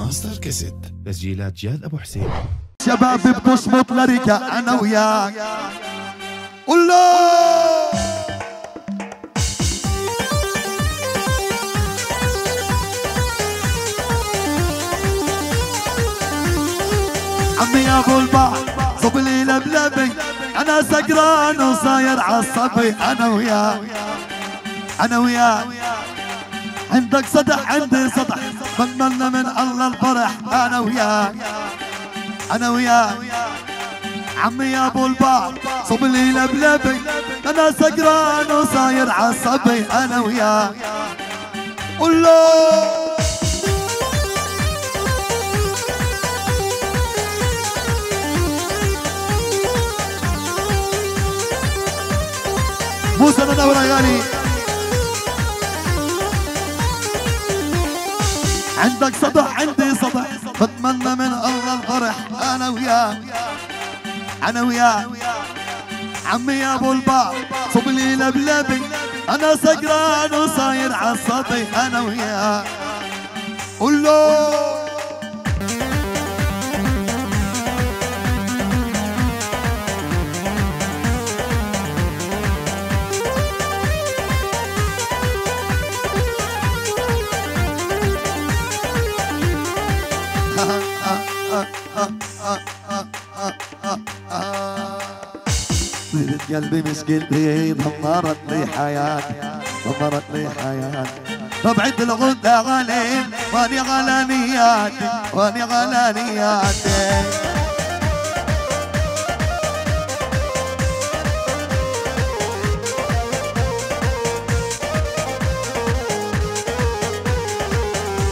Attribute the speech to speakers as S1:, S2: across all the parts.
S1: ماستر كاسيت. تسجيلات جاد أبو حسين.
S2: شباب بتصمت لركة أنا وياك. قول له عمي أبو البحر صب لي لبلبي. أنا سكران وصاير عصبي أنا وياك. أنا وياك. عندك سطح عندي سطح بتمنى من الله الفرح. أنا وياك. أنا وياك. عمي يا أبو البحر صب لي لبلبي. أنا سكران وصاير عصبي. أنا وياك. قول له موسى منور يا غالي. عندك سطح عندي سطح بتمنى من الله الفرح. أنا وياك. أنا وياك. عمي يا أبو البار صب لي لبلبي. أنا سكران وصاير عصبي. أنا وياك. قول له قلبي مشكلتي دمرت لي حياتي دمرت لي حياتي. طبعت الغدة غليل واني غلانياتي واني غلانياتي.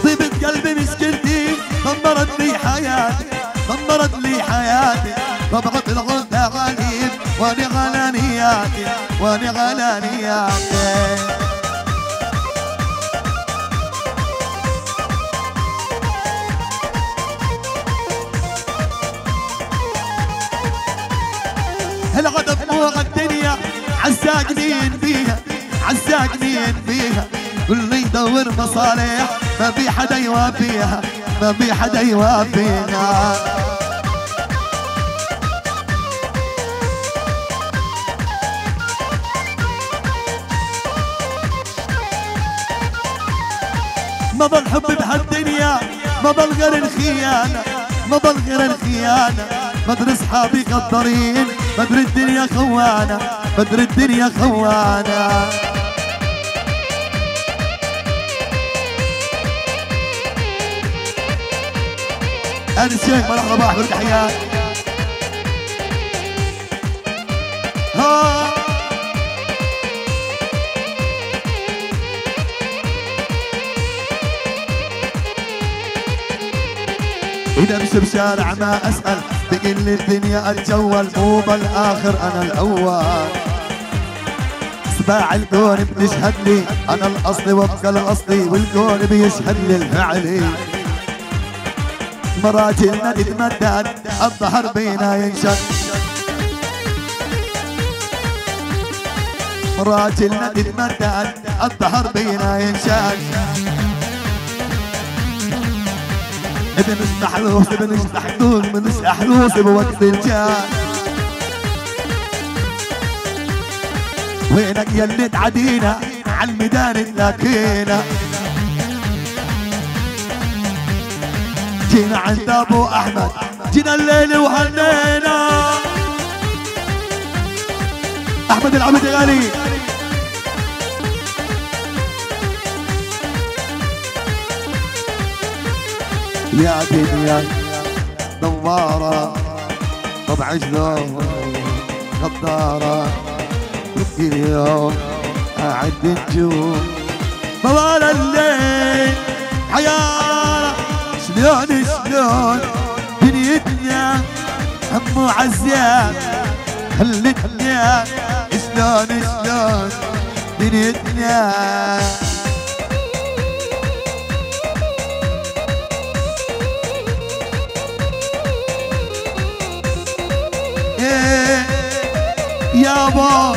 S2: طيبة قلبي مشكلتي دمرت لي حياتي دمرت لي حياتي. طبعت الغدة غليل واني غلانياتي. واني غلانياتي الغدب فوق الدنيا؟ عالساكنين فيها عالساكنين فيها كل يدور مصالح ما في حدا يوافيها ما في حدا يوافينا. ما ضل حب بهالدنيا ما ضل غير الخيانة ما ضل غير الخيانة. بدر أصحابي قدرين بدر الدنيا خوانة بدر الدنيا خوانة أنا الشيخ مرحبا صباح بالتحيات ها. بشارع ما أسأل بكل الدنيا أتجول مو بالآخر أنا الأول. سباع الكون بتشهد لي أنا الأصلي وابقى الأصلي والكون بيشهد لي الفعلي مراجلنا تتمدد الظهر بينا ينشد. مراجلنا تتمدد الظهر بينا ينشد. ابن السحلوس ابن السحلوس من السحلوس بوقت الجان وينك يلي تعدينا عالميدان تلاقينا جينا عند أبو أحمد جينا الليل وهنينا. أحمد العبد غالي. يا دنيا دوارة طبع شلون غدارة. كل يوم أعد نجوم طوال الليل حيارة شلون شلون؟ دنيتنا هم عزيان. خلتنا شلون شلون؟ دنيتنا إيه يا با.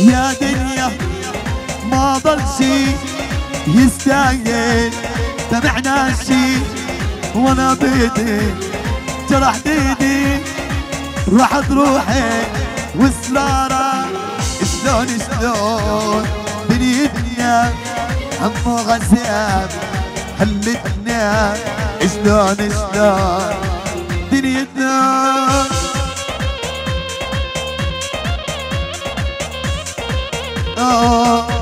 S2: يا دنيا ما ضل شي يستاهل. تبعنا شي وأنا بيدي جرحت ايدي راحت روحي وسلارة شلون شلون؟ دنيتنا هم غزاب خلتنا شلون شلون؟ دنيتنا آه.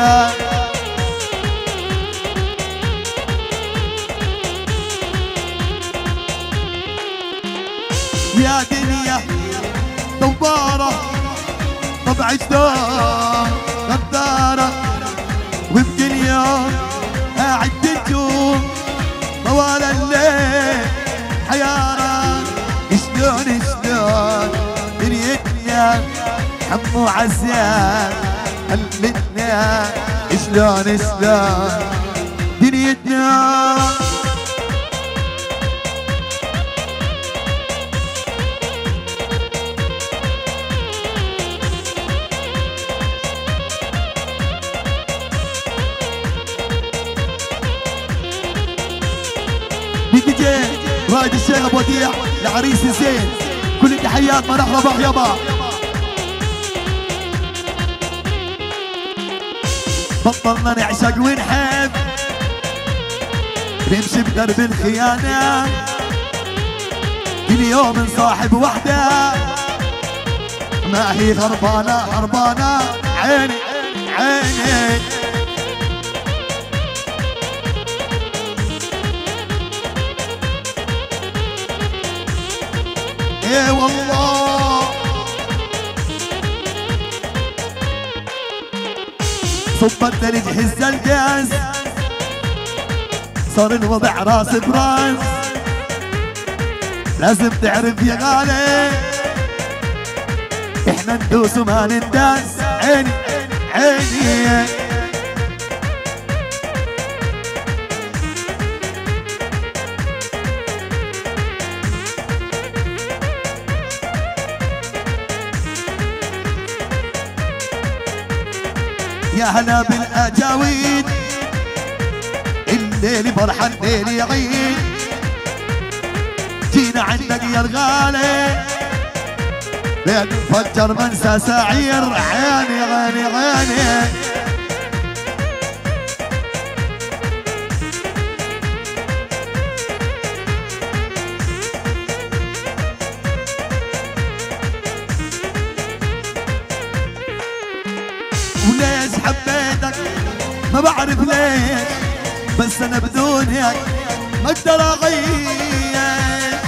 S2: يا دنيا دوارة طبع جدار غدارة. وبكل يوم قاعد تجوم طوال الليل حيارة. شلون شلون؟ دنيتنا حمو عزام خلتنا شلون شلون دنيتنا دي جي رايد الشيخ أبو وديع لعريس زين. كل التحيات نحربح يابا بطلنا نعشق ونحب. نمشي بدرب الخيانة. كل يوم نصاحب وحدة. ما هي خربانة خربانة عيني عيني. إيه والله. صب الدرج هز الجاز. صار الوضع راس براس لازم تعرف يا غالي إحنا ندوس وما نداس عيني عيني. يا هلا بالاجاويد الليل فرحان الليل عيد جينا عندك يا الغالي. لين فجر منسى سعير. عيني عيني عيني. ما بعرف ليش بس أنا بدونك ما أقدر أغير.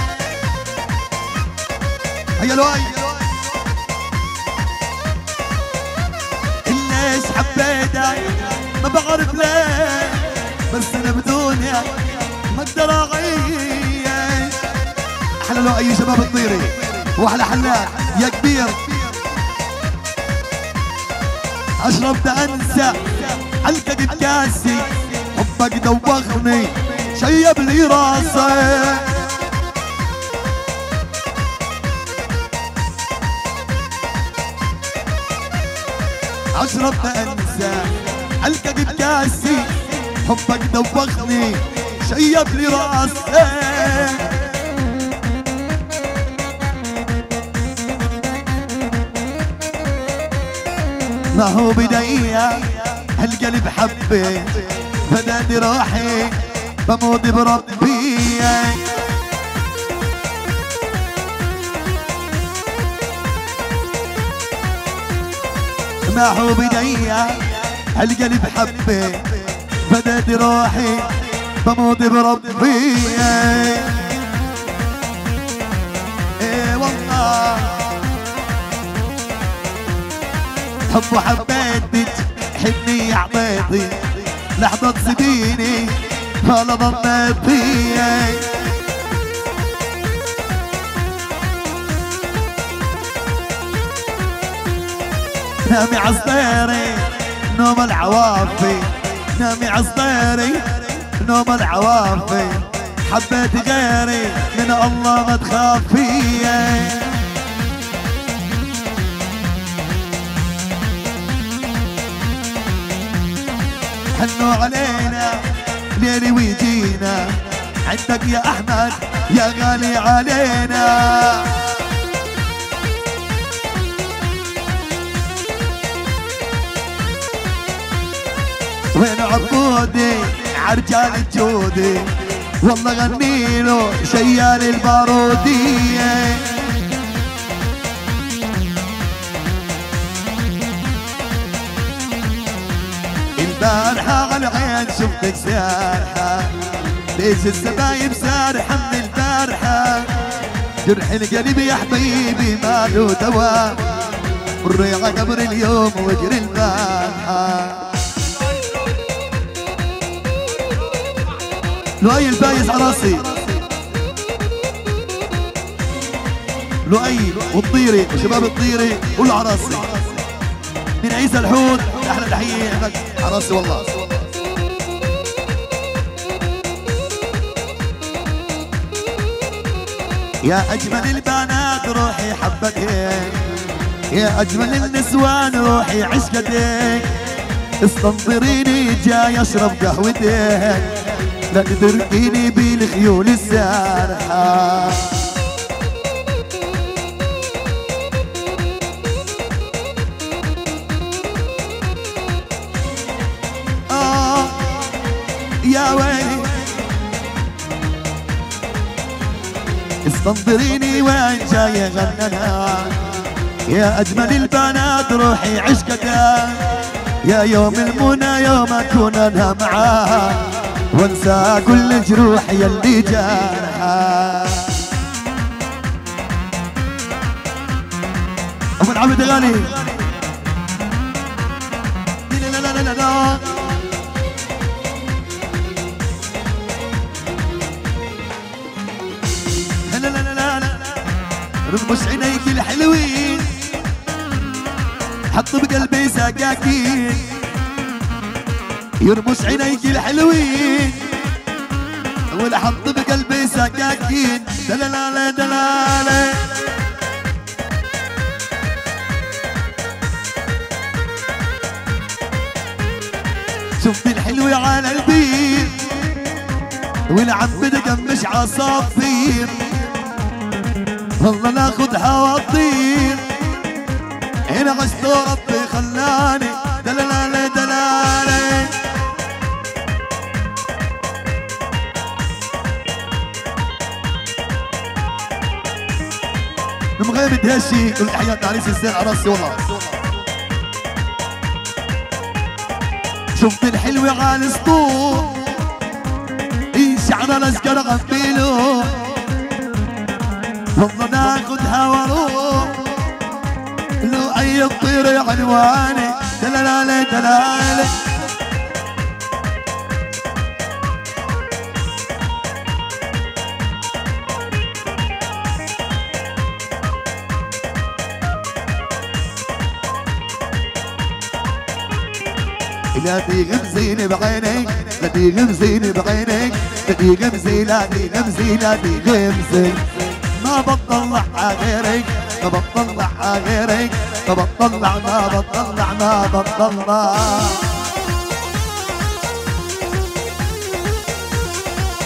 S2: هيا لوي ليش حبيتك ما بعرف ليش بس أنا بدونك ما أقدر أغير. أحلى لو اي شباب الطيري وأحلى حلاق يا كبير. أشرب ده حلقة بكاسي حبك دوخني شيب لي راسي. ده انسى حلقة بكاسي حبك دوخني شيب لي راسي. ما هو بداية؟ هالقلب حبيت بدأت روحي بموت بربي. ما هو بداية هالقلب حبيت بدأت روحي بموت بربي. إيه والله حب وحبيتك حني عطيتي لحظة سبيني ولا ظنيت فيي نامي عصطيري نوم العوافي. نامي عصطيري نوم العوافي. حبيت غيري من الله ما تخاف حنوا علينا ليلي ويجينا. عندك يا أحمد يا غالي علينا. وين عبودي؟ عرجال الجودي. والله غني له شيال البارودية. البارحة على العين شفتك سارحة ليش الزبايب سارحة من البارحة جرح القلب يا حبيبي ما له دواء. الريعة قبر اليوم واجري البارحة لؤي البايز على راسي. لؤي والطيري وشباب الطيري والعراسي من عيسى الحوت أحلى تحية لك. عراسي والله. يا أجمل البنات روحي حبتك يا أجمل النسوان روحي عشقتك استنظريني جاي أشرب قهوتك لا تدركيني بالخيول السارحة. يا ويلي استنظريني وين جاي غننا. يا أجمل البنات روحي عشقتك يا يوم المنى يوم أكون أنا معاها وانسى كل جروح يلي جارحة ابو العبد لا لا لا لا لا لا. رمش عينيك الحلوين. حط بقلبي سكاكين يرمش عينيك الحلوين. ولا حط بقلبي سكاكين دلاله دلاله شفت الحلوة على البير. والعم مش عصافير. والله ناخذ حواطير هنا غشتو ربي خلاني. دلالي. دلالي المغيب دهشي كل تحيات تعريس السير على والله. شفت الحلوة على السطور. إيش على الاشجار غفيلو والله ناخدها وأروح لو أي الطير عنواني. دلالة دلالة لا تغمزيني بعينك لا تغمزيني بعينك لا تغمزي لا تغمزي لا تغمزي ما بطلع غيرك ما بطلع غيرك ما بطلع ما بطلع ما بطلع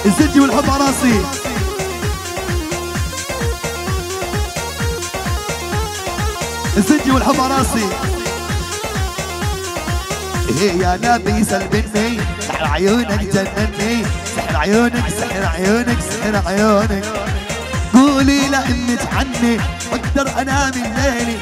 S2: الزنجي والحب على راسي الزنجي والحب على راسي إيه يا نبي سلبني سحر عيونك جنني سحر عيونك سحر عيونك سحر عيونك قولي لا انك عني أقدر انام الليل